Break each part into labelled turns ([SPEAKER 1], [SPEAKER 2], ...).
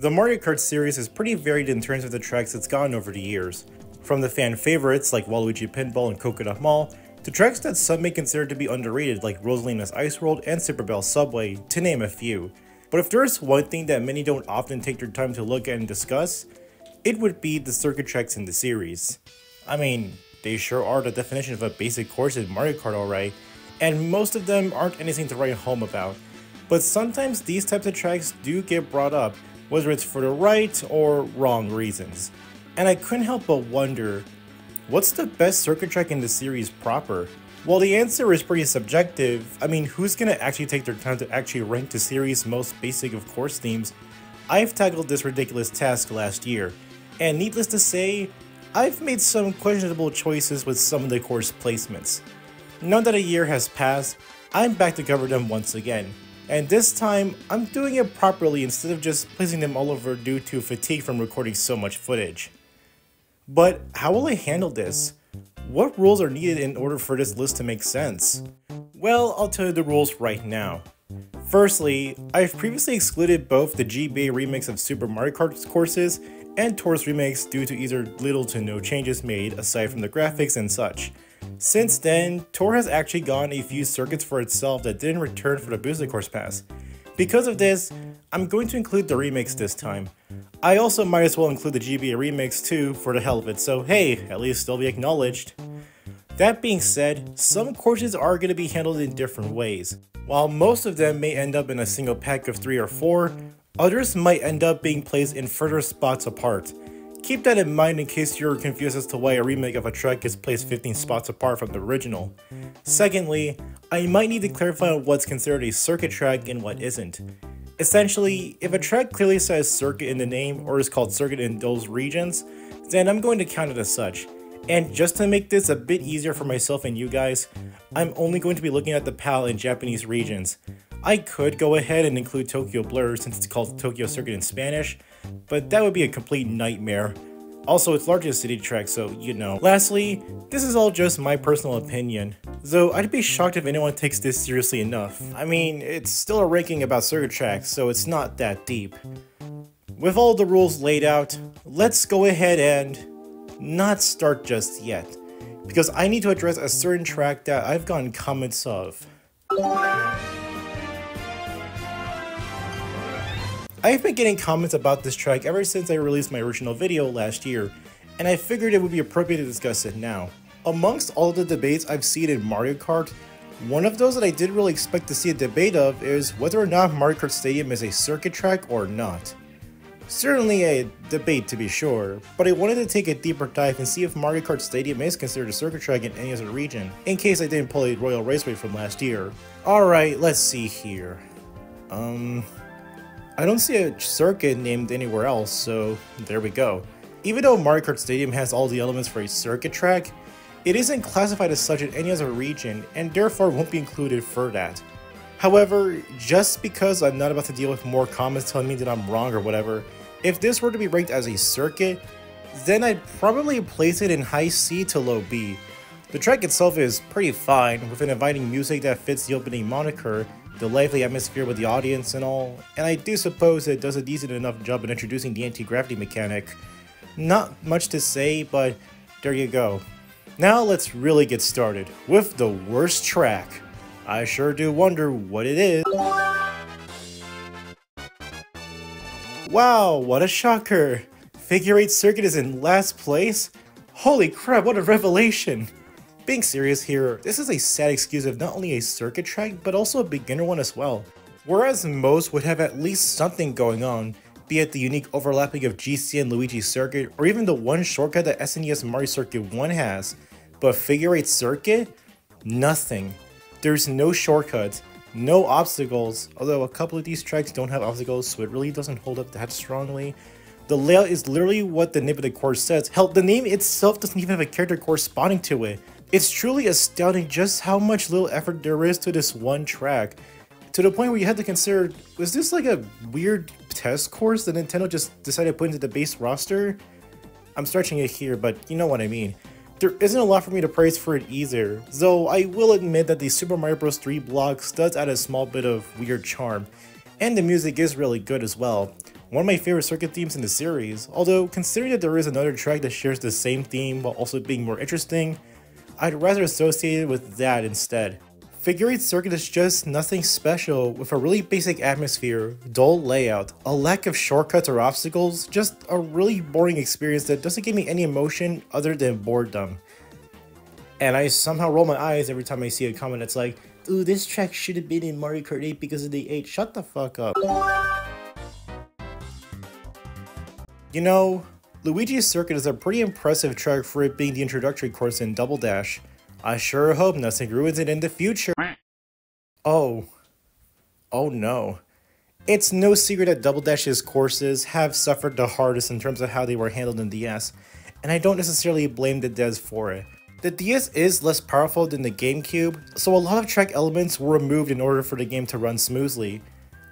[SPEAKER 1] The Mario Kart series is pretty varied in terms of the tracks it's gotten over the years, from the fan favorites like Waluigi Pinball and Coconut Mall, to tracks that some may consider to be underrated like Rosalina's Ice World and Super Bell Subway, to name a few. But if there's one thing that many don't often take their time to look at and discuss, it would be the circuit tracks in the series. I mean, they sure are the definition of a basic course in Mario Kart alright, and most of them aren't anything to write home about. But sometimes these types of tracks do get brought up, whether it's for the right or wrong reasons. And I couldn't help but wonder, what's the best circuit track in the series proper? Well, the answer is pretty subjective. I mean, who's gonna actually take their time to actually rank the series' most basic of course themes? I've tackled this ridiculous task last year, and needless to say, I've made some questionable choices with some of the course placements. Now that a year has passed, I'm back to cover them once again, and this time I'm doing it properly instead of just placing them all over due to fatigue from recording so much footage. But how will I handle this? What rules are needed in order for this list to make sense? Well, I'll tell you the rules right now. Firstly, I've previously excluded both the GBA remix of Super Mario Kart courses and Tour's remakes due to either little to no changes made aside from the graphics and such. Since then, Tour has actually gotten a few circuits for itself that didn't return for the Booster Course Pass. Because of this, I'm going to include the remix this time. I also might as well include the GBA remix too for the hell of it, so hey, at least they'll be acknowledged. That being said, some courses are going to be handled in different ways. While most of them may end up in a single pack of 3 or 4, others might end up being placed in further spots apart. Keep that in mind in case you're confused as to why a remake of a track is placed 15 spots apart from the original. Secondly, I might need to clarify what's considered a circuit track and what isn't. Essentially, if a track clearly says circuit in the name or is called circuit in those regions, then I'm going to count it as such. And just to make this a bit easier for myself and you guys, I'm only going to be looking at the PAL in Japanese regions. I could go ahead and include Tokyo Blur since it's called Tokyo Circuit in Spanish, but that would be a complete nightmare. Also, it's largely a city track, so you know. Lastly, this is all just my personal opinion, though I'd be shocked if anyone takes this seriously enough. I mean, it's still a ranking about circuit tracks, so it's not that deep. With all the rules laid out, let's go ahead and not start just yet, because I need to address a certain track that I've gotten comments of. I've been getting comments about this track ever since I released my original video last year, and I figured it would be appropriate to discuss it now. Amongst all the debates I've seen in Mario Kart, one of those that I didn't really expect to see a debate of is whether or not Mario Kart Stadium is a circuit track or not. Certainly a debate to be sure, but I wanted to take a deeper dive and see if Mario Kart Stadium is considered a circuit track in any other region, in case I didn't pull a Royal Raceway from last year. Alright, let's see here. Um, I don't see a circuit named anywhere else, so there we go. Even though Mario Kart Stadium has all the elements for a circuit track, it isn't classified as such in any other region, and therefore won't be included for that. However, just because I'm not about to deal with more comments telling me that I'm wrong or whatever, if this were to be ranked as a circuit, then I'd probably place it in high C to low B. The track itself is pretty fine, with an inviting music that fits the opening moniker, the lively atmosphere with the audience and all, and I do suppose it does a decent enough job in introducing the anti-gravity mechanic. Not much to say, but there you go. Now let's really get started with the worst track. I sure do wonder what it is. Wow, what a shocker! Figure 8 Circuit is in last place? Holy crap, what a revelation! Being serious here, this is a sad excuse of not only a circuit track, but also a beginner one as well. Whereas most would have at least something going on, be it the unique overlapping of GC and Luigi Circuit, or even the one shortcut that SNES Mario Circuit 1 has. But Figure 8 Circuit? Nothing. There's no shortcuts, no obstacles, although a couple of these tracks don't have obstacles, so it really doesn't hold up that strongly. The layout is literally what the name of the course says. Hell, the name itself doesn't even have a character corresponding to it. It's truly astounding just how much little effort there is to this one track. To the point where you had to consider, was this like a weird test course that Nintendo just decided to put into the base roster? I'm stretching it here, but you know what I mean. There isn't a lot for me to praise for it either, though I will admit that the Super Mario Bros. 3 blocks does add a small bit of weird charm, and the music is really good as well. one of my favorite circuit themes in the series, although considering that there is another track that shares the same theme while also being more interesting, I'd rather associate it with that instead. Figure 8 Circuit is just nothing special with a really basic atmosphere, dull layout, a lack of shortcuts or obstacles, just a really boring experience that doesn't give me any emotion other than boredom. And I somehow roll my eyes every time I see a comment that's like, ooh, this track should have been in Mario Kart 8 because of the 8. Shut the fuck up. You know, Luigi's Circuit is a pretty impressive track for it being the introductory course in Double Dash. I sure hope nothing ruins it in the future. Oh. Oh no. It's no secret that Double Dash's courses have suffered the hardest in terms of how they were handled in DS, and I don't necessarily blame the devs for it. The DS is less powerful than the GameCube, so a lot of track elements were removed in order for the game to run smoothly.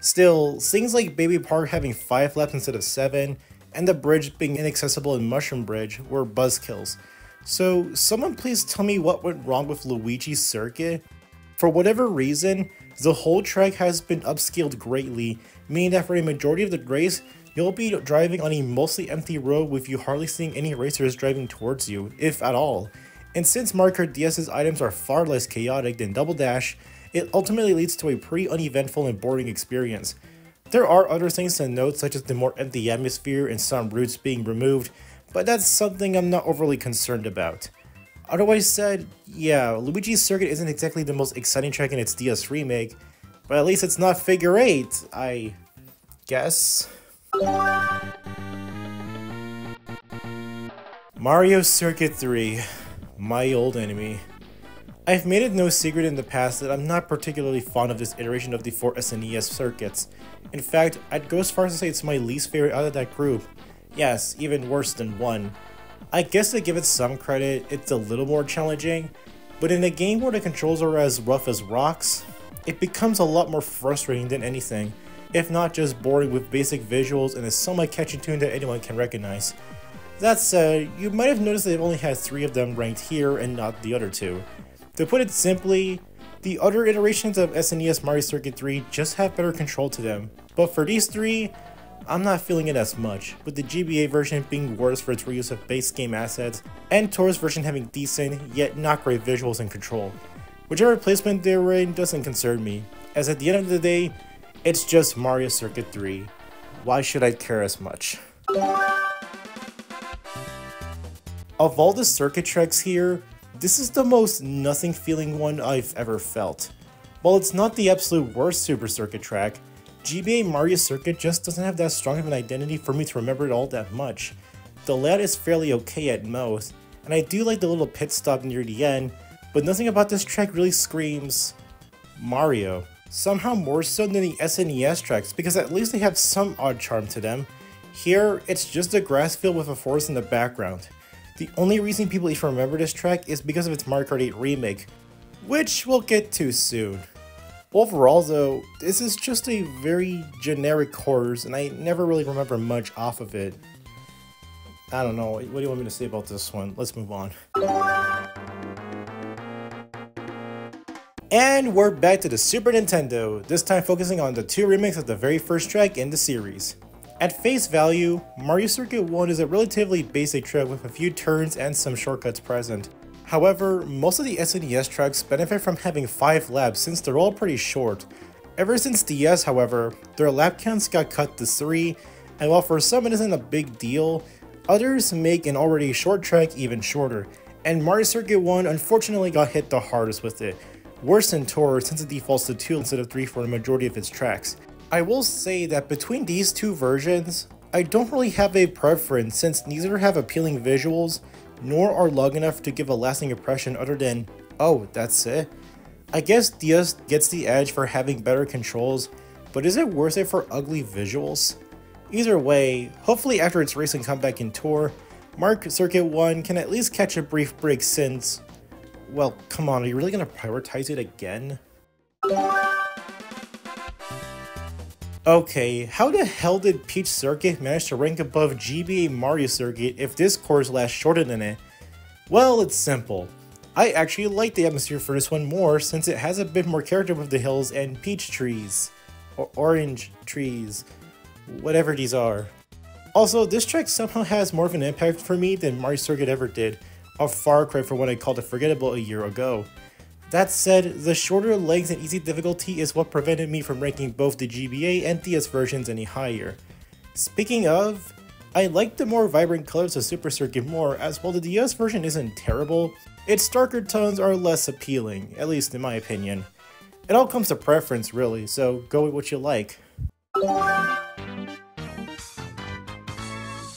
[SPEAKER 1] Still, things like Baby Park having 5 laps instead of 7, and the bridge being inaccessible in Mushroom Bridge were buzzkills. So someone please tell me what went wrong with Luigi's circuit? For whatever reason, the whole track has been upscaled greatly, meaning that for a majority of the race, you'll be driving on a mostly empty road with you hardly seeing any racers driving towards you, if at all. And since Mario Kart DS's items are far less chaotic than Double Dash, it ultimately leads to a pretty uneventful and boring experience. There are other things to note such as the more empty atmosphere and some routes being removed, but that's something I'm not overly concerned about. Otherwise said, yeah, Luigi's Circuit isn't exactly the most exciting track in its DS remake, but at least it's not Figure 8, I guess. Mario Circuit 3, my old enemy. I've made it no secret in the past that I'm not particularly fond of this iteration of the four SNES circuits. In fact, I'd go as far as to say it's my least favorite out of that group. Yes, even worse than 1. I guess to give it some credit, it's a little more challenging, but in a game where the controls are as rough as rocks, it becomes a lot more frustrating than anything, if not just boring with basic visuals and a somewhat catchy tune that anyone can recognize. That said, you might have noticed they've only had 3 of them ranked here and not the other two. To put it simply, the other iterations of SNES Mario Circuit 3 just have better control to them, but for these three, I'm not feeling it as much, with the GBA version being worse for its reuse of base game assets, and Tour's version having decent, yet not great visuals and control. Whichever placement they're in doesn't concern me, as at the end of the day, it's just Mario Circuit 3. Why should I care as much? Of all the circuit tracks here, this is the most nothing feeling one I've ever felt. While it's not the absolute worst Super Circuit track, GBA Mario Circuit just doesn't have that strong of an identity for me to remember it all that much. The layout is fairly okay at most, and I do like the little pit stop near the end, but nothing about this track really screams Mario. Somehow more so than the SNES tracks, because at least they have some odd charm to them. Here, it's just a grass field with a forest in the background. The only reason people even remember this track is because of its Mario Kart 8 remake, which we'll get to soon. Overall though, this is just a very generic course and I never really remember much off of it. I don't know, what do you want me to say about this one? Let's move on. And we're back to the Super Nintendo, this time focusing on the two remakes of the very first track in the series. At face value, Mario Circuit 1 is a relatively basic track with a few turns and some shortcuts present. However, most of the SNES tracks benefit from having 5 laps since they're all pretty short. Ever since DS, however, their lap counts got cut to 3, and while for some it isn't a big deal, others make an already short track even shorter, and Mario Circuit 1 unfortunately got hit the hardest with it. Worse than Tour since it defaults to 2 instead of 3 for the majority of its tracks. I will say that between these two versions, I don't really have a preference since neither have appealing visuals, nor are long enough to give a lasting impression other than, oh, that's it. I guess DS gets the edge for having better controls, but is it worth it for ugly visuals? Either way, hopefully after its recent comeback in Tour, Mario Circuit 1 can at least catch a brief break since... Well, come on, are you really gonna prioritize it again? Okay, how the hell did Peach Circuit manage to rank above GBA Mario Circuit if this course lasts shorter than it? Well, it's simple. I actually like the atmosphere for this one more since it has a bit more character with the hills and peach trees. Or orange trees. whatever these are. Also, this track somehow has more of an impact for me than Mario Circuit ever did, a far cry from what I called a forgettable a year ago. That said, the shorter legs and easy difficulty is what prevented me from ranking both the GBA and DS versions any higher. Speaking of, I like the more vibrant colors of Super Circuit more, as while the DS version isn't terrible, its darker tones are less appealing, at least in my opinion. It all comes to preference really, so go with what you like.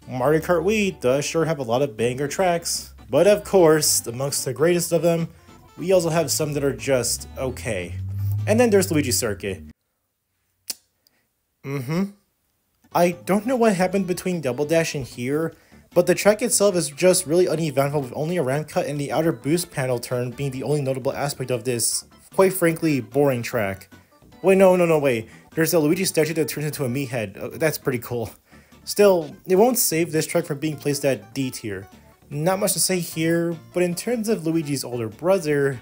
[SPEAKER 1] Mario Kart Wii does sure have a lot of banger tracks, but of course, amongst the greatest of them, we also have some that are just okay. And then there's Luigi Circuit. Mm-hmm. I don't know what happened between Double Dash and here, but the track itself is just really uneventful with only a ramp cut and the outer boost panel turn being the only notable aspect of this, quite frankly, boring track. Wait, no, no, no, wait. There's a Luigi statue that turns into a Mii head. Uh, that's pretty cool. Still, it won't save this track from being placed at D tier. Not much to say here, but in terms of Luigi's older brother...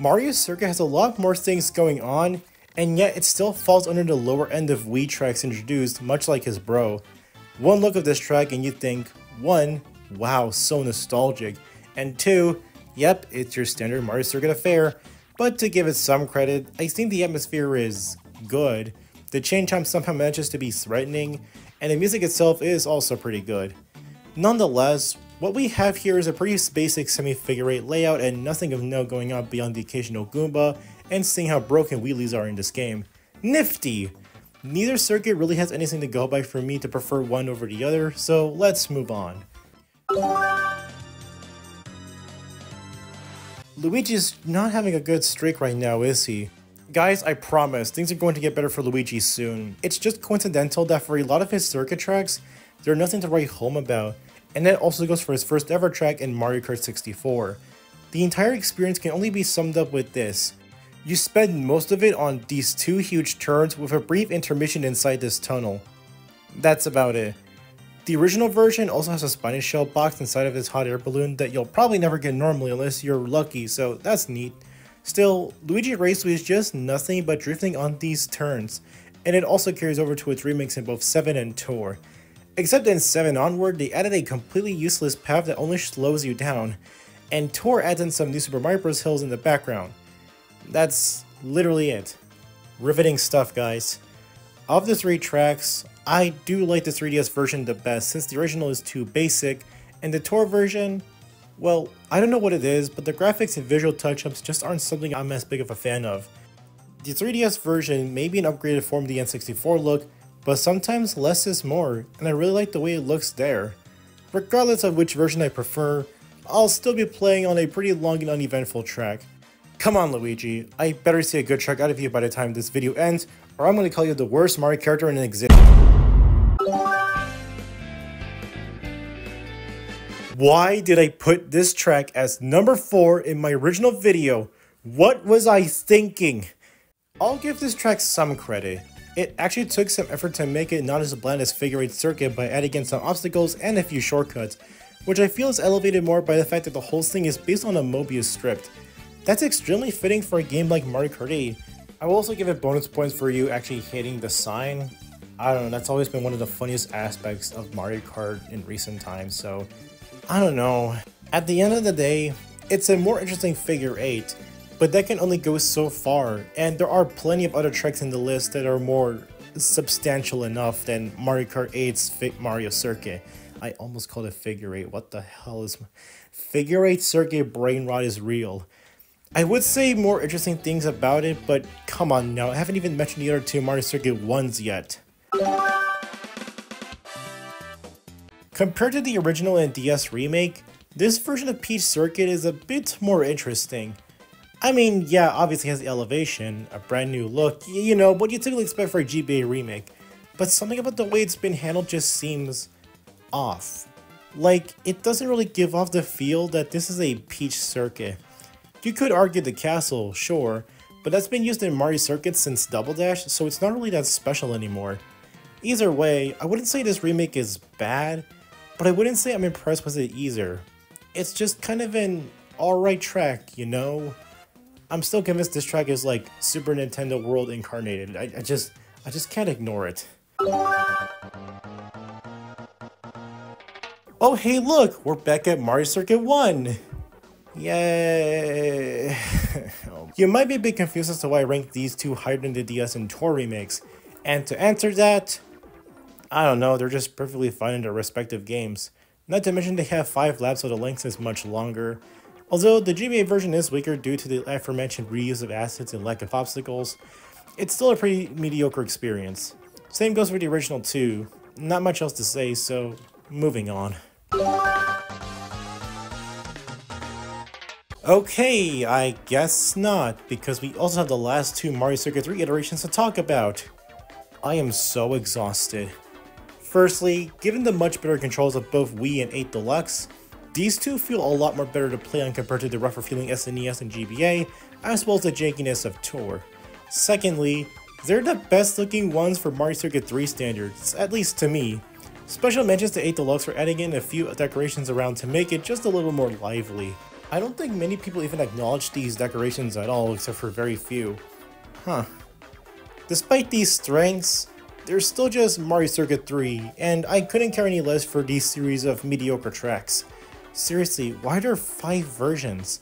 [SPEAKER 1] Mario Circuit has a lot more things going on, and yet it still falls under the lower end of Wii tracks introduced, much like his bro. One look of this track and you think, 1. Wow, so nostalgic, and 2. Yep, it's your standard Mario Circuit affair, but to give it some credit, I think the atmosphere is good. The chain chomp somehow manages to be threatening, and the music itself is also pretty good. Nonetheless, what we have here is a pretty basic semi-figure eight layout and nothing of note going on beyond the occasional Goomba and seeing how broken wheelies are in this game. Nifty! Neither circuit really has anything to go by for me to prefer one over the other, so let's move on. Luigi's not having a good streak right now, is he? Guys, I promise, things are going to get better for Luigi soon. It's just coincidental that for a lot of his circuit tracks, there's nothing to write home about, and that also goes for his first ever track in Mario Kart 64. The entire experience can only be summed up with this. You spend most of it on these two huge turns with a brief intermission inside this tunnel. That's about it. The original version also has a Spiny Shell box inside of this hot air balloon that you'll probably never get normally unless you're lucky, so that's neat. Still, Luigi Raceway is just nothing but drifting on these turns, and it also carries over to its remakes in both 7 and Tour. Except in 7 onward, they added a completely useless path that only slows you down, and Tour adds in some new Super Mario Bros. hills in the background. That's literally it. Riveting stuff, guys. Of the three tracks, I do like the 3DS version the best since the original is too basic, and the Tour version, well, I don't know what it is, but the graphics and visual touch-ups just aren't something I'm as big of a fan of. The 3DS version may be an upgraded form of the N64 look, but sometimes less is more, and I really like the way it looks there. Regardless of which version I prefer, I'll still be playing on a pretty long and uneventful track. Come on Luigi, I better see a good track out of you by the time this video ends, or I'm going to call you the worst Mario character in existence. Why did I put this track as number 4 in my original video? What was I thinking? I'll give this track some credit. It actually took some effort to make it not as bland as Figure 8 Circuit by adding in some obstacles and a few shortcuts, which I feel is elevated more by the fact that the whole thing is based on a Mobius strip. That's extremely fitting for a game like Mario Kart 8. I will also give it bonus points for you actually hitting the sign. I don't know, that's always been one of the funniest aspects of Mario Kart in recent times, so I don't know. At the end of the day, it's a more interesting figure 8, but that can only go so far, and there are plenty of other tracks in the list that are more substantial enough than Mario Kart 8's Mario Circuit. I almost called it figure 8. What the hell is... Figure 8 Circuit brain rot is real. I would say more interesting things about it, but come on now, I haven't even mentioned the other two Mario Circuit ones yet. Compared to the original and DS remake, this version of Peach Circuit is a bit more interesting. I mean, yeah, obviously has the elevation, a brand new look, you know, what you typically expect for a GBA remake, but something about the way it's been handled just seems off. Like, it doesn't really give off the feel that this is a Peach Circuit. You could argue the castle, sure, but that's been used in Mario Circuit since Double Dash, so it's not really that special anymore. Either way, I wouldn't say this remake is bad, but I wouldn't say I'm impressed with it either. It's just kind of an alright track, you know? I'm still convinced this track is like Super Nintendo World incarnated. I, I just, I just can't ignore it. Oh hey look, we're back at Mario Circuit 1! Yay! you might be a bit confused as to why I ranked these two higher than the DS and Tour remakes, and to answer that, I don't know, they're just perfectly fine in their respective games. Not to mention they have 5 laps so the length is much longer. Although the GBA version is weaker due to the aforementioned reuse of assets and lack of obstacles, it's still a pretty mediocre experience. Same goes for the original too. Not much else to say, so moving on. Okay, I guess not, because we also have the last two Mario Circuit 3 iterations to talk about. I am so exhausted. Firstly, given the much better controls of both Wii and 8 Deluxe, these two feel a lot more better to play on compared to the rougher feeling SNES and GBA, as well as the jankiness of Tour. Secondly, they're the best looking ones for Mario Circuit 3 standards, at least to me. Special mentions to 8 Deluxe for adding in a few decorations around to make it just a little more lively. I don't think many people even acknowledge these decorations at all, except for very few. Huh. Despite these strengths, they're still just Mario Circuit 3, and I couldn't care any less for these series of mediocre tracks. Seriously, why are there 5 versions?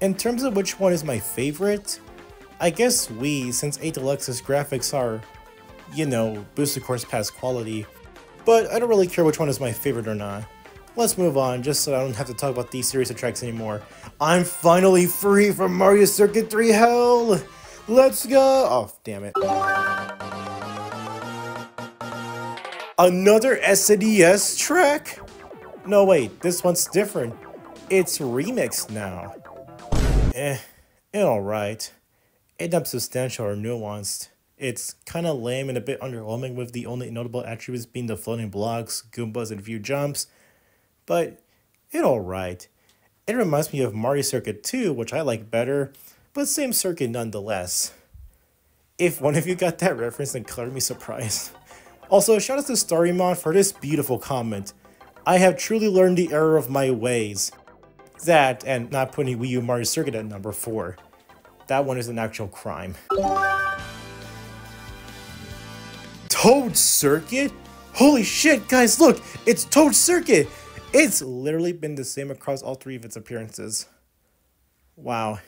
[SPEAKER 1] In terms of which one is my favorite, I guess Wii, since 8 Deluxe's graphics are, you know, boosted course pass quality, but I don't really care which one is my favorite or not. Let's move on, just so I don't have to talk about these series of tracks anymore. I'm finally free from Mario Circuit 3 hell! Let's go! Oh, damn it. Another SNES track? No, wait, this one's different. It's remixed now. Eh, it's alright. It's not substantial or nuanced. It's kinda lame and a bit underwhelming with the only notable attributes being the floating blocks, Goombas, and few jumps but it alright. It reminds me of Mario Circuit 2, which I like better, but same circuit nonetheless. If one of you got that reference, then color me surprised. Also, shout out to Starrymon for this beautiful comment. I have truly learned the error of my ways. That, and not putting Wii U Mario Circuit at number 4. That one is an actual crime. Toad Circuit? Holy shit, guys, look! It's Toad Circuit! It's literally been the same across all three of its appearances. Wow.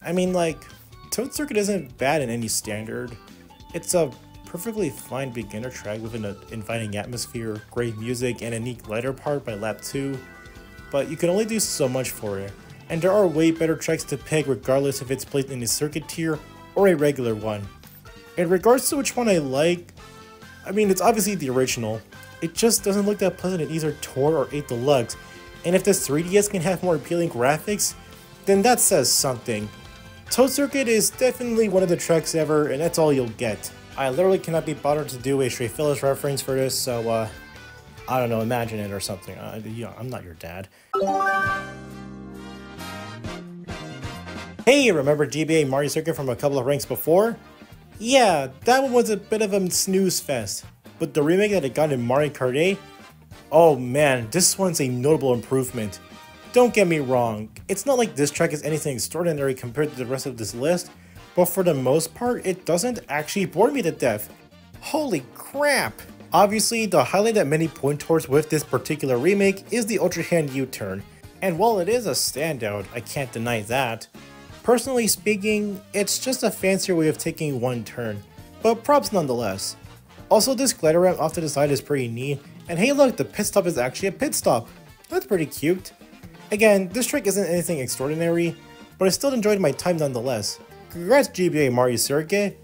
[SPEAKER 1] I mean, like, Toad Circuit isn't bad in any standard. It's a perfectly fine beginner track with an inviting atmosphere, great music, and a neat lighter part by lap 2, but you can only do so much for it, and there are way better tracks to pick regardless if it's placed in a circuit tier or a regular one. In regards to which one I like, I mean, it's obviously the original, it just doesn't look that pleasant in either Tour or 8 Deluxe, and if this 3DS can have more appealing graphics, then that says something. Toad Circuit is definitely one of the tracks ever, and that's all you'll get. I literally cannot be bothered to do a Stray Phyllis reference for this, so, uh, I don't know, imagine it or something. Uh, you know, I'm not your dad. Hey, remember GBA Mario Circuit from a couple of ranks before? Yeah, that one was a bit of a snooze fest. But the remake that it got in Mario Kart 8, oh man, this one's a notable improvement. Don't get me wrong, it's not like this track is anything extraordinary compared to the rest of this list, but for the most part, it doesn't actually bore me to death. Holy crap! Obviously, the highlight that many point towards with this particular remake is the Ultra Hand U-turn, and while it is a standout, I can't deny that. Personally speaking, it's just a fancier way of taking one turn, but props nonetheless. Also, this glider ramp off to the side is pretty neat, and hey look, the pit stop is actually a pit stop. That's pretty cute. Again, this trick isn't anything extraordinary, but I still enjoyed my time nonetheless. Congrats GBA Mario Circuit!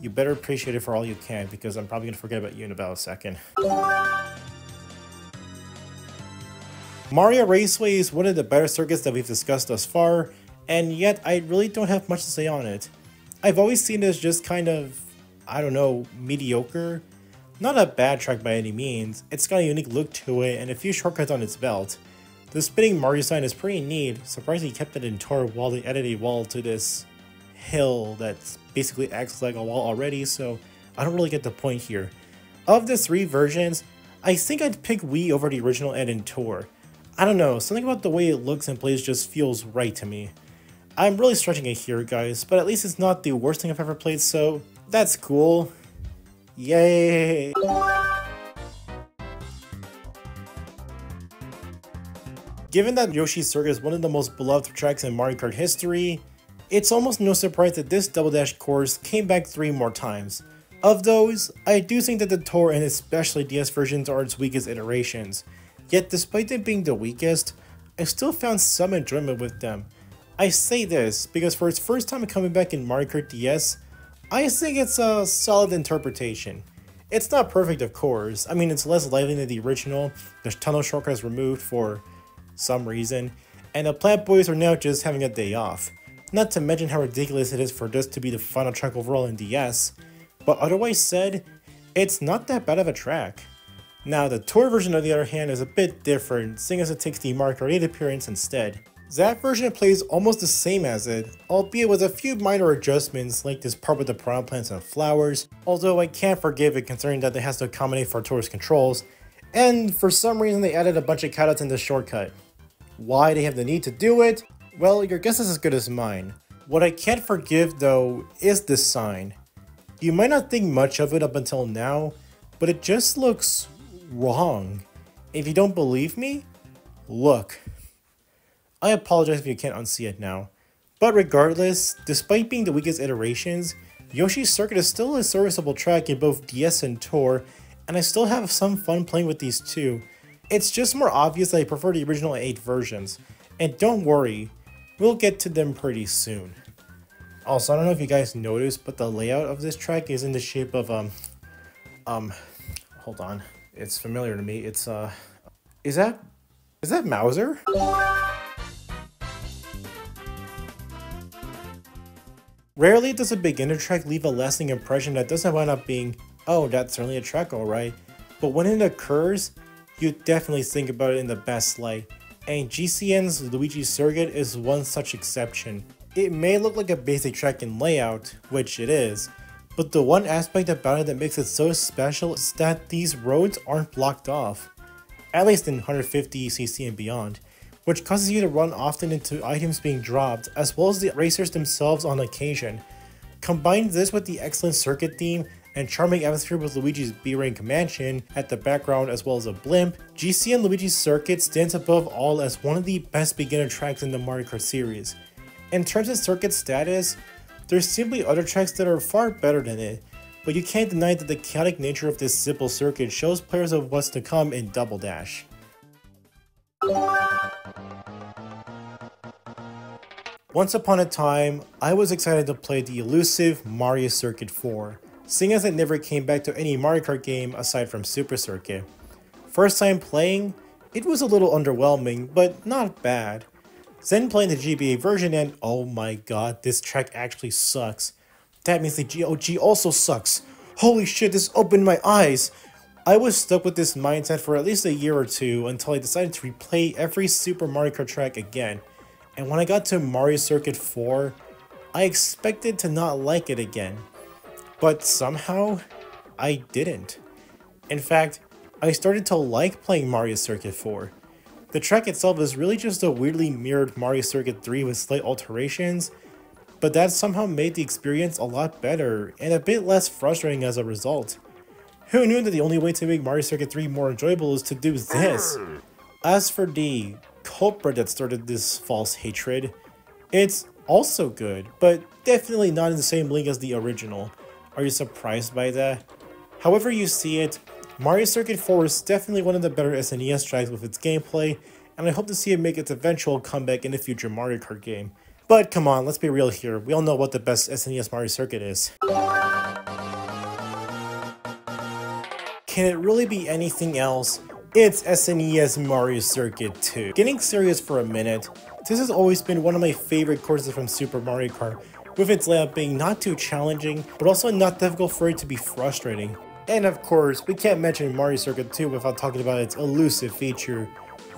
[SPEAKER 1] You better appreciate it for all you can, because I'm probably going to forget about you in about a second. Mario Raceway is one of the better circuits that we've discussed thus far, and yet I really don't have much to say on it. I've always seen it as just kind of I don't know, mediocre. Not a bad track by any means, it's got a unique look to it and a few shortcuts on its belt. The spinning Mario sign is pretty neat, surprisingly kept it in while they added a wall to this hill that basically acts like a wall already, so I don't really get the point here. Of the three versions, I think I'd pick Wii over the original and in Tour. I don't know, something about the way it looks and plays just feels right to me. I'm really stretching it here, guys, but at least it's not the worst thing I've ever played, so that's cool. Yay! Given that Yoshi's Circuit is one of the most beloved tracks in Mario Kart history, it's almost no surprise that this Double Dash course came back three more times. Of those, I do think that the Tour and especially DS versions are its weakest iterations, yet despite them being the weakest, I still found some enjoyment with them. I say this because for its first time coming back in Mario Kart DS, I think it's a solid interpretation. It's not perfect of course, I mean it's less lively than the original, the tunnel shortcut is removed for some reason, and the Plant Boys are now just having a day off. Not to mention how ridiculous it is for this to be the final track overall in DS, but otherwise said, it's not that bad of a track. Now the tour version on the other hand is a bit different, seeing as it takes the Mark 8 appearance instead. That version plays almost the same as it, albeit with a few minor adjustments like this part with the piranha plants and flowers, although I can't forgive it considering that it has to accommodate for Tour's controls, and for some reason they added a bunch of cutouts in the shortcut. Why they have the need to do it? Well, your guess is as good as mine. What I can't forgive though is this sign. You might not think much of it up until now, but it just looks wrong. If you don't believe me, look. I apologize if you can't unsee it now. But regardless, despite being the weakest iterations, Yoshi's Circuit is still a serviceable track in both DS and Tour, and I still have some fun playing with these two. It's just more obvious that I prefer the original 8 versions, and don't worry, we'll get to them pretty soon. Also, I don't know if you guys noticed, but the layout of this track is in the shape of, um, um, hold on, it's familiar to me, it's, uh, is that, is that Mauser? Rarely does a beginner track leave a lasting impression that doesn't wind up being, oh, that's certainly a track alright, but when it occurs, you definitely think about it in the best light, and GCN's Luigi Circuit is one such exception. It may look like a basic track in layout, which it is, but the one aspect about it that makes it so special is that these roads aren't blocked off, at least in 150cc and beyond which causes you to run often into items being dropped, as well as the racers themselves on occasion. Combine this with the excellent circuit theme and charming atmosphere with Luigi's B-Rank mansion at the background as well as a blimp, GCN Luigi's Circuit stands above all as one of the best beginner tracks in the Mario Kart series. In terms of circuit status, there's simply other tracks that are far better than it, but you can't deny that the chaotic nature of this simple circuit shows players of what's to come in Double Dash. Once upon a time, I was excited to play the elusive Mario Circuit 4, seeing as it never came back to any Mario Kart game aside from Super Circuit. First time playing, it was a little underwhelming, but not bad. Then playing the GBA version and oh my god, this track actually sucks. That means the GOG also sucks. Holy shit, this opened my eyes! I was stuck with this mindset for at least a year or two until I decided to replay every Super Mario Kart track again and when I got to Mario Circuit 4, I expected to not like it again. But somehow, I didn't. In fact, I started to like playing Mario Circuit 4. The track itself is really just a weirdly mirrored Mario Circuit 3 with slight alterations, but that somehow made the experience a lot better and a bit less frustrating as a result. Who knew that the only way to make Mario Circuit 3 more enjoyable is to do this? As for the culprit that started this false hatred. It's also good, but definitely not in the same league as the original. Are you surprised by that? However you see it, Mario Circuit 4 is definitely one of the better SNES tracks with its gameplay, and I hope to see it make its eventual comeback in a future Mario Kart game. But come on, let's be real here, we all know what the best SNES Mario Circuit is. Can it really be anything else? It's SNES Mario Circuit 2. Getting serious for a minute, this has always been one of my favorite courses from Super Mario Kart, with its layout being not too challenging, but also not difficult for it to be frustrating. And of course, we can't mention Mario Circuit 2 without talking about its elusive feature,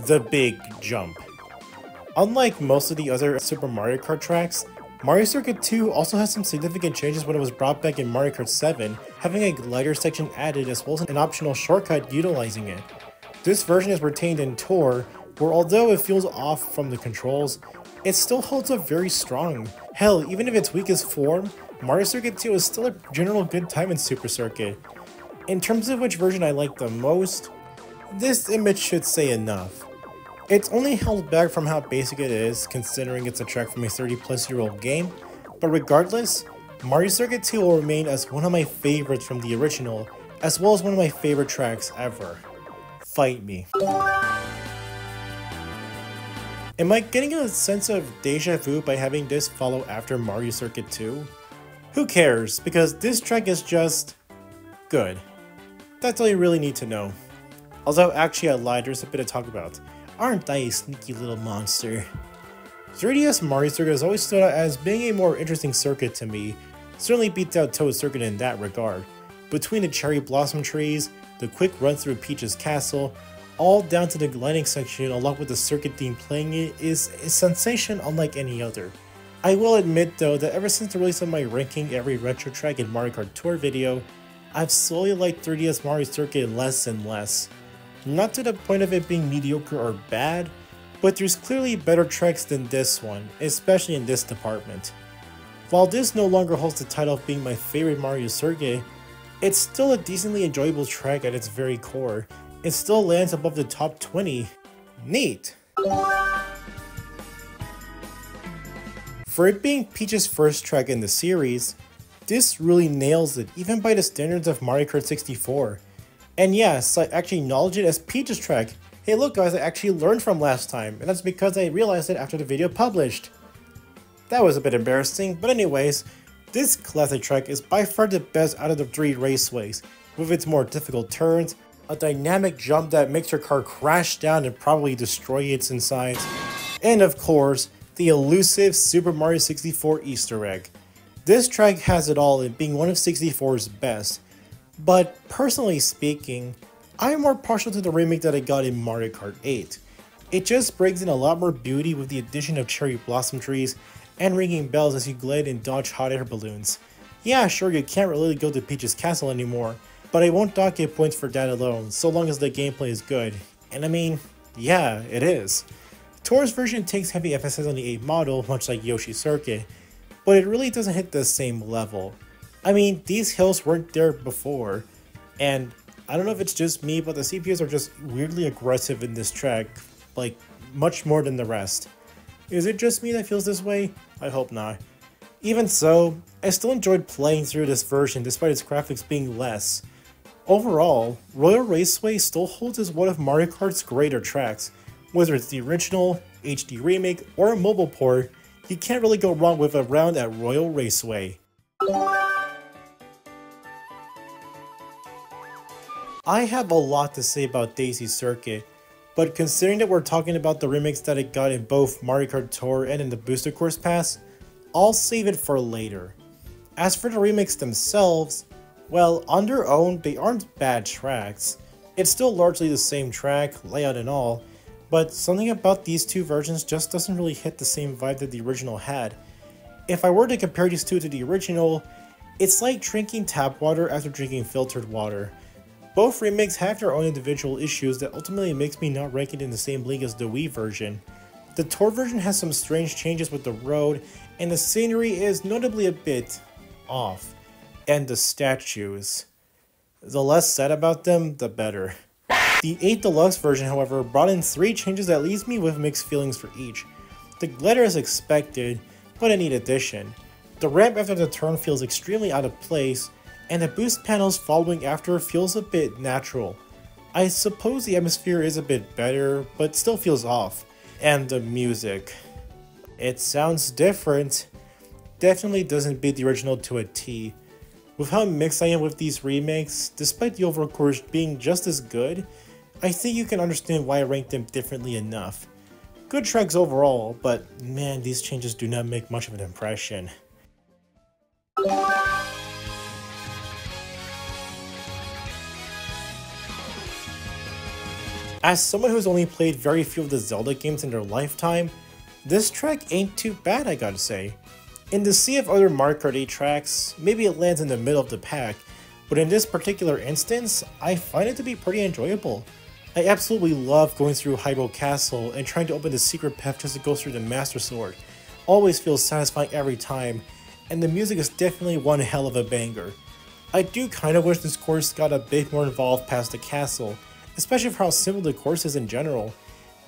[SPEAKER 1] the Big Jump. Unlike most of the other Super Mario Kart tracks, Mario Circuit 2 also has some significant changes when it was brought back in Mario Kart 7, having a glider section added as well as an optional shortcut utilizing it. This version is retained in Tour, where although it feels off from the controls, it still holds up very strong. Hell, even if its weakest form, Mario Circuit 2 is still a general good time in Super Circuit. In terms of which version I like the most, this image should say enough. It's only held back from how basic it is, considering it's a track from a 30 plus year old game, but regardless, Mario Circuit 2 will remain as one of my favorites from the original, as well as one of my favorite tracks ever. Fight me. Am I getting a sense of deja vu by having this follow after Mario Circuit 2? Who cares, because this track is just... good. That's all you really need to know. Although actually I lied, there's a bit to talk about. Aren't I a sneaky little monster? 3DS Mario Circuit has always stood out as being a more interesting circuit to me, certainly beats out Toad Circuit in that regard. Between the cherry blossom trees, the quick run through Peach's castle, all down to the gliding section along with the circuit theme playing it is a sensation unlike any other. I will admit though that ever since the release of my ranking every retro track in Mario Kart Tour video, I've slowly liked 3DS Mario Circuit less and less. Not to the point of it being mediocre or bad, but there's clearly better tracks than this one, especially in this department. While this no longer holds the title of being my favorite Mario circuit, it's still a decently enjoyable track at its very core. It still lands above the top 20. Neat! For it being Peach's first track in the series, this really nails it, even by the standards of Mario Kart 64. And yes, I actually acknowledge it as Peach's track. Hey look guys, I actually learned from last time, and that's because I realized it after the video published. That was a bit embarrassing, but anyways, this classic track is by far the best out of the three raceways, with its more difficult turns, a dynamic jump that makes your car crash down and probably destroy its insides, and of course, the elusive Super Mario 64 Easter egg. This track has it all in being one of 64's best, but personally speaking, I am more partial to the remake that I got in Mario Kart 8. It just brings in a lot more beauty with the addition of cherry blossom trees and ringing bells as you glide and dodge hot air balloons. Yeah, sure, you can't really go to Peach's castle anymore, but I won't dock it points for that alone, so long as the gameplay is good. And I mean, yeah, it is. Tour's version takes heavy emphasis on the 8 model, much like Yoshi Circuit, but it really doesn't hit the same level. I mean, these hills weren't there before, and I don't know if it's just me, but the CPUs are just weirdly aggressive in this track, like, much more than the rest. Is it just me that feels this way? I hope not. Even so, I still enjoyed playing through this version despite its graphics being less. Overall, Royal Raceway still holds as one of Mario Kart's greater tracks. Whether it's the original, HD remake, or a mobile port, you can't really go wrong with a round at Royal Raceway. I have a lot to say about Daisy Circuit, but considering that we're talking about the remakes that it got in both Mario Kart Tour and in the Booster Course Pass, I'll save it for later. As for the remakes themselves, well, on their own, they aren't bad tracks. It's still largely the same track, layout and all, but something about these two versions just doesn't really hit the same vibe that the original had. If I were to compare these two to the original, it's like drinking tap water after drinking filtered water. Both remakes have their own individual issues that ultimately makes me not rank it in the same league as the Wii version. The Tour version has some strange changes with the road, and the scenery is notably a bit off. And the statues. The less said about them, the better. The 8 Deluxe version, however, brought in three changes that leaves me with mixed feelings for each. The glitter is expected, but a neat addition. The ramp after the turn feels extremely out of place, and the boost panels following after feels a bit natural. I suppose the atmosphere is a bit better, but still feels off. And the music. It sounds different. Definitely doesn't beat the original to a T. With how mixed I am with these remakes, despite the overall course being just as good, I think you can understand why I ranked them differently enough. Good tracks overall, but man, these changes do not make much of an impression. As someone who's only played very few of the Zelda games in their lifetime, this track ain't too bad I gotta say. In the sea of other 8 tracks, maybe it lands in the middle of the pack, but in this particular instance, I find it to be pretty enjoyable. I absolutely love going through Hyrule Castle and trying to open the secret path just to go through the Master Sword. Always feels satisfying every time, and the music is definitely one hell of a banger. I do kinda wish this course got a bit more involved past the castle, especially for how simple the course is in general,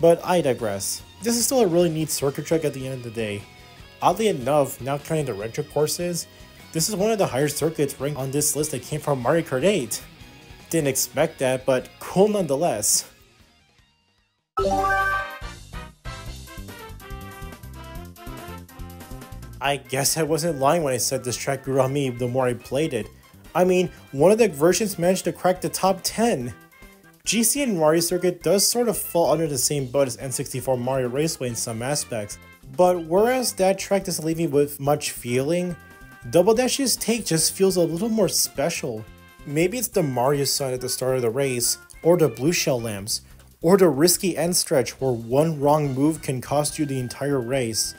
[SPEAKER 1] but I digress. This is still a really neat circuit track at the end of the day. Oddly enough, now counting the retro courses, this is one of the higher circuits ranked on this list that came from Mario Kart 8. Didn't expect that, but cool nonetheless. I guess I wasn't lying when I said this track grew on me the more I played it. I mean, one of the versions managed to crack the top 10. GCN Mario Circuit does sort of fall under the same boat as N64 Mario Raceway in some aspects, but whereas that track doesn't leave me with much feeling, Double Dash's take just feels a little more special. Maybe it's the Mario sign at the start of the race, or the blue shell lamps, or the risky end stretch where one wrong move can cost you the entire race.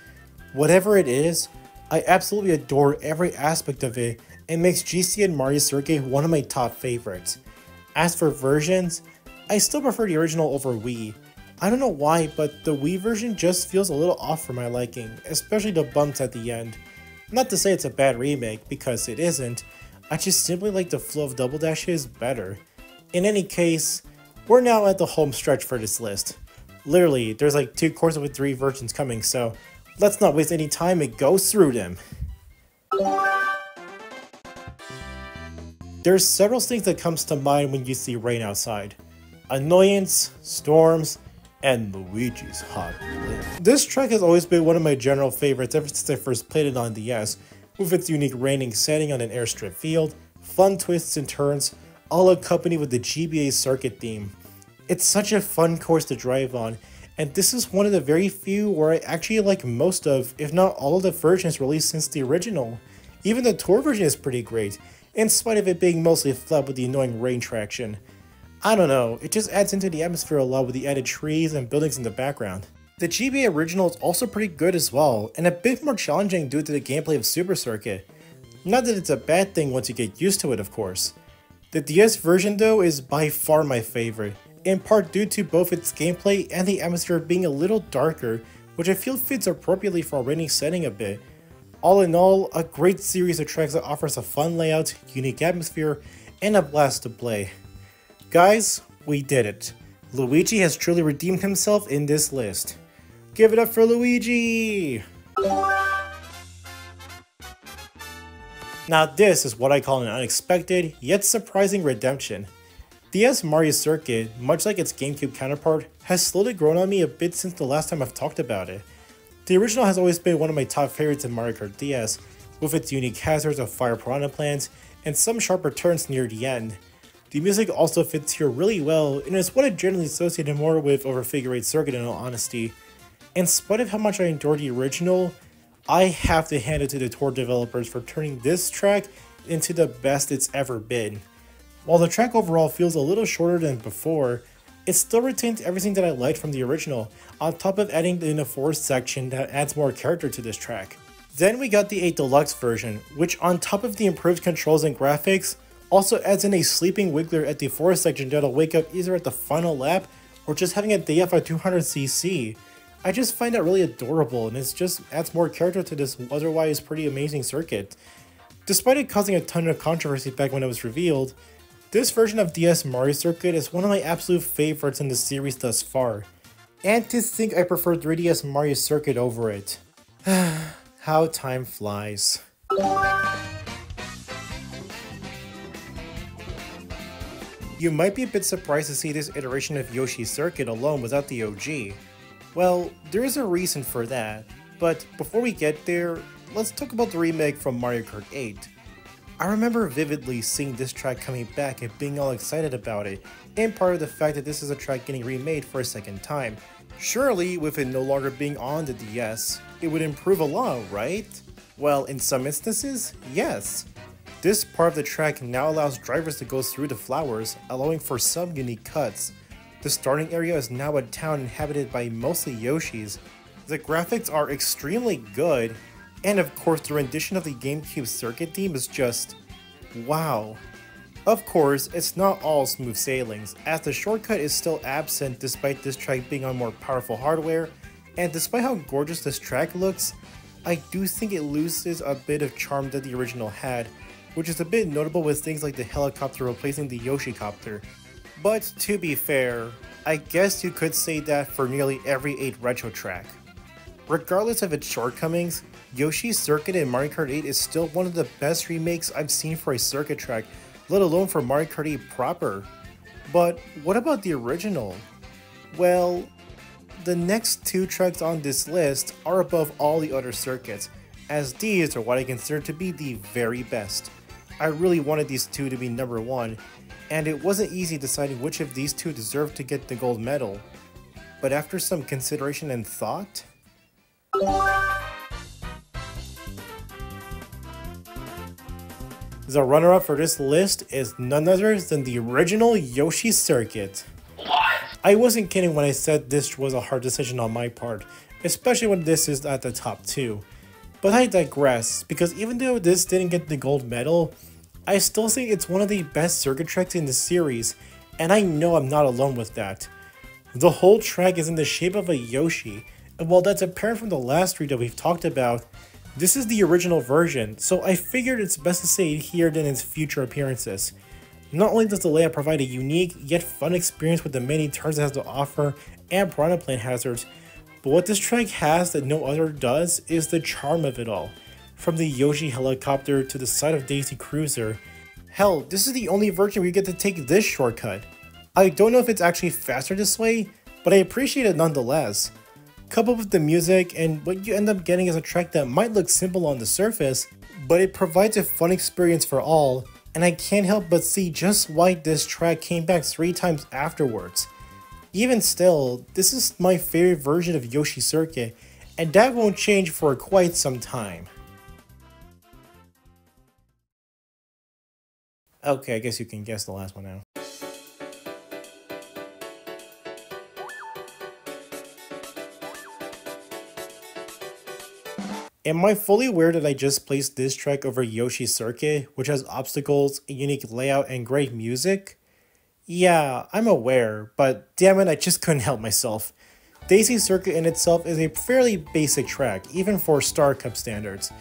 [SPEAKER 1] Whatever it is, I absolutely adore every aspect of it and makes GCN Mario Circuit one of my top favorites. As for versions, I still prefer the original over Wii. I don't know why, but the Wii version just feels a little off for my liking, especially the bumps at the end. Not to say it's a bad remake, because it isn't, I just simply like the flow of Double Dashes better. In any case, we're now at the home stretch for this list. Literally, there's like two courses with three versions coming, so let's not waste any time and go through them. There's several things that comes to mind when you see rain outside. Annoyance, storms, and Luigi's Hot Blend. This track has always been one of my general favorites ever since I first played it on DS, with its unique raining setting on an airstrip field, fun twists and turns, all accompanied with the GBA circuit theme. It's such a fun course to drive on, and this is one of the very few where I actually like most of, if not all of the versions released since the original. Even the tour version is pretty great, in spite of it being mostly flat with the annoying rain traction. I don't know, it just adds into the atmosphere a lot with the added trees and buildings in the background. The GBA original is also pretty good as well, and a bit more challenging due to the gameplay of Super Circuit. Not that it's a bad thing once you get used to it, of course. The DS version though is by far my favorite, in part due to both its gameplay and the atmosphere being a little darker, which I feel fits appropriately for a rainy setting a bit. All in all, a great series of tracks that offers a fun layout, unique atmosphere, and a blast to play. Guys, we did it. Luigi has truly redeemed himself in this list. Give it up for Luigi! Now this is what I call an unexpected, yet surprising redemption. DS Mario Circuit, much like its GameCube counterpart, has slowly grown on me a bit since the last time I've talked about it. The original has always been one of my top favorites in Mario Kart DS, with its unique hazards of fire piranha plants and some sharper turns near the end. The music also fits here really well, and is what I generally associated more with over Figure 8 Circuit in all honesty. In spite of how much I enjoyed the original, I have to hand it to the tour developers for turning this track into the best it's ever been. While the track overall feels a little shorter than before, it still retains everything that I liked from the original, on top of adding in a forest section that adds more character to this track. Then we got the 8 Deluxe version, which on top of the improved controls and graphics, also adds in a sleeping Wiggler at the forest section that'll wake up either at the final lap or just having a day off at 200cc. I just find that really adorable and it just adds more character to this otherwise pretty amazing circuit. Despite it causing a ton of controversy back when it was revealed, this version of DS Mario Circuit is one of my absolute favorites in the series thus far. And to think I prefer 3DS Mario Circuit over it. How time flies. You might be a bit surprised to see this iteration of Yoshi's Circuit alone without the OG. Well, there is a reason for that, but before we get there, let's talk about the remake from Mario Kart 8. I remember vividly seeing this track coming back and being all excited about it, in part of the fact that this is a track getting remade for a second time. Surely, with it no longer being on the DS, it would improve a lot, right? Well, in some instances, yes. This part of the track now allows drivers to go through the flowers, allowing for some unique cuts. The starting area is now a town inhabited by mostly Yoshis. The graphics are extremely good, and of course the rendition of the GameCube circuit theme is just wow. Of course, it's not all smooth sailings, as the shortcut is still absent despite this track being on more powerful hardware, and despite how gorgeous this track looks, I do think it loses a bit of charm that the original had, which is a bit notable with things like the helicopter replacing the Yoshicopter. But to be fair, I guess you could say that for nearly every 8 retro track. Regardless of its shortcomings, Yoshi's Circuit in Mario Kart 8 is still one of the best remakes I've seen for a circuit track, let alone for Mario Kart 8 proper. But what about the original? Well, the next two tracks on this list are above all the other circuits, as these are what I consider to be the very best. I really wanted these two to be number one, and it wasn't easy deciding which of these two deserved to get the gold medal. But after some consideration and thought, the runner-up for this list is none other than the original Yoshi Circuit. What? I wasn't kidding when I said this was a hard decision on my part, especially when this is at the top 2. But I digress, because even though this didn't get the gold medal, I still think it's one of the best circuit tracks in the series, and I know I'm not alone with that. The whole track is in the shape of a Yoshi, and while that's apparent from the last three that we've talked about, this is the original version, so I figured it's best to say it here than its future appearances. Not only does the layout provide a unique yet fun experience with the many turns it has to offer and piranha plant hazards, but what this track has that no other does is the charm of it all from the Yoshi helicopter to the side of Daisy Cruiser. Hell, this is the only version where you get to take this shortcut. I don't know if it's actually faster this way, but I appreciate it nonetheless. Coupled with the music and what you end up getting is a track that might look simple on the surface, but it provides a fun experience for all, and I can't help but see just why this track came back three times afterwards. Even still, this is my favorite version of Yoshi Circuit, and that won't change for quite some time. Okay, I guess you can guess the last one now. Am I fully aware that I just placed this track over Yoshi Circuit, which has obstacles, a unique layout, and great music? Yeah, I'm aware, but damn it, I just couldn't help myself. Daisy Circuit in itself is a fairly basic track, even for Star Cup standards.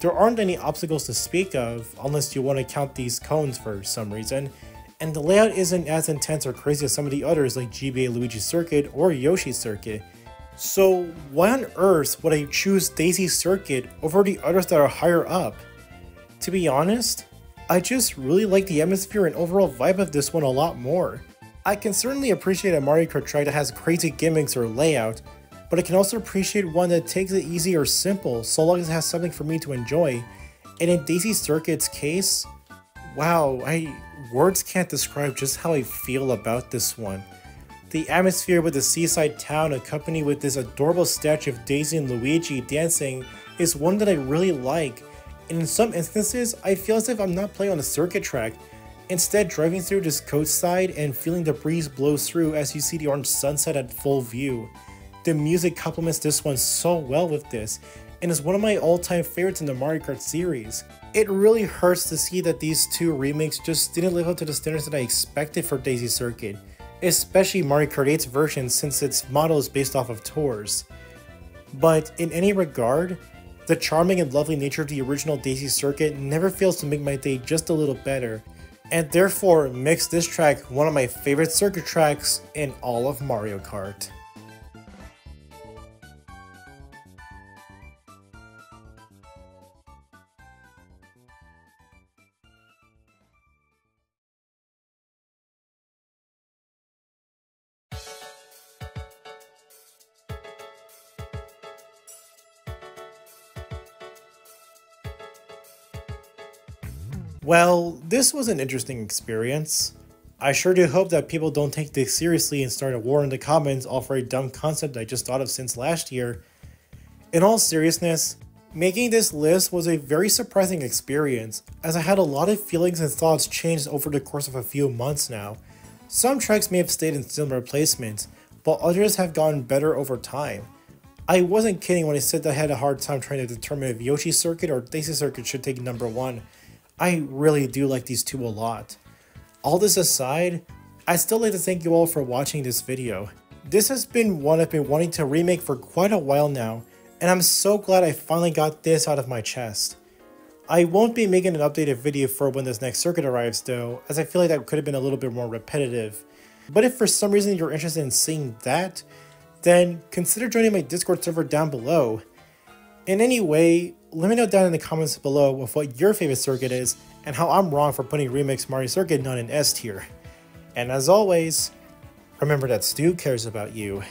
[SPEAKER 1] There aren't any obstacles to speak of, unless you want to count these cones for some reason, and the layout isn't as intense or crazy as some of the others like GBA Luigi Circuit or Yoshi Circuit. So why on earth would I choose Daisy Circuit over the others that are higher up? To be honest, I just really like the atmosphere and overall vibe of this one a lot more. I can certainly appreciate a Mario Kart track that has crazy gimmicks or layout, but I can also appreciate one that takes it easy or simple so long as it has something for me to enjoy. And in Daisy Circuit's case, wow, I words can't describe just how I feel about this one. The atmosphere with the seaside town accompanied with this adorable statue of Daisy and Luigi dancing is one that I really like, and in some instances, I feel as if I'm not playing on a circuit track, instead driving through this coastside and feeling the breeze blow through as you see the orange sunset at full view. The music complements this one so well with this, and is one of my all-time favorites in the Mario Kart series. It really hurts to see that these two remakes just didn't live up to the standards that I expected for Daisy Circuit, especially Mario Kart 8's version since its model is based off of Tour's. But in any regard, the charming and lovely nature of the original Daisy Circuit never fails to make my day just a little better, and therefore makes this track one of my favorite circuit tracks in all of Mario Kart. Well, this was an interesting experience. I sure do hope that people don't take this seriously and start a war in the comments over a dumb concept I just thought of since last year. In all seriousness, making this list was a very surprising experience, as I had a lot of feelings and thoughts changed over the course of a few months now. Some tracks may have stayed in similar placements, but others have gotten better over time. I wasn't kidding when I said that I had a hard time trying to determine if Yoshi Circuit or Daisy Circuit should take number one. I really do like these two a lot. All this aside, I'd still like to thank you all for watching this video. This has been one I've been wanting to remake for quite a while now, and I'm so glad I finally got this out of my chest. I won't be making an updated video for when this next circuit arrives though, as I feel like that could have been a little bit more repetitive. But if for some reason you're interested in seeing that, then consider joining my Discord server down below. In any way, let me know down in the comments below of what your favorite circuit is and how I'm wrong for putting Remix Mario Circuit not in S tier. And as always, remember that Stu cares about you.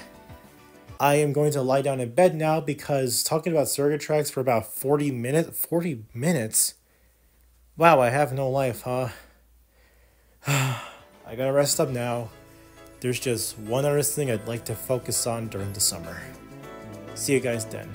[SPEAKER 1] I am going to lie down in bed now because talking about circuit tracks for about 40 minutes, 40 minutes? Wow, I have no life, huh? I gotta rest up now. There's just one other thing I'd like to focus on during the summer. See you guys then.